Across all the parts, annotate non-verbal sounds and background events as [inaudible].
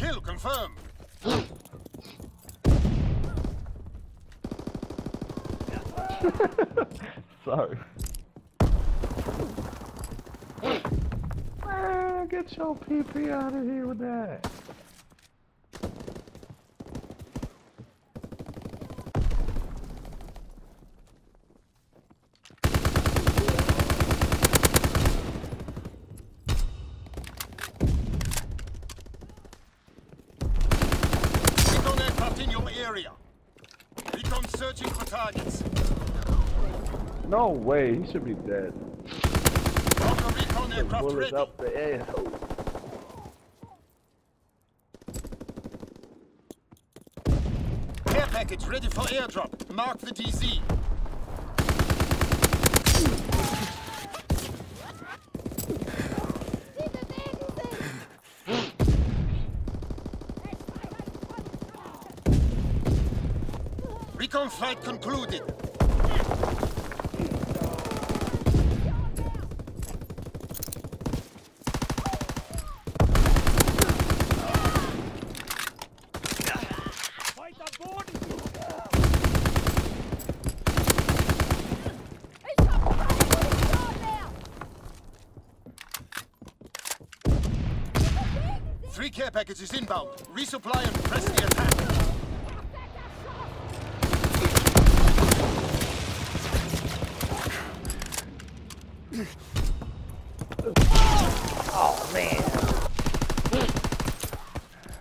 Kill confirmed. [laughs] Sorry. Ah, get your PP out of here with that. Area. Recon searching for targets. No way, he should be dead. Counter recon aircraft Bullets ready. up the air. Care package ready for airdrop. Mark the DZ. Recon flight concluded. Three care packages inbound. Resupply and press the attack. Oh,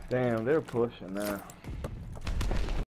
Damn, they're pushing now.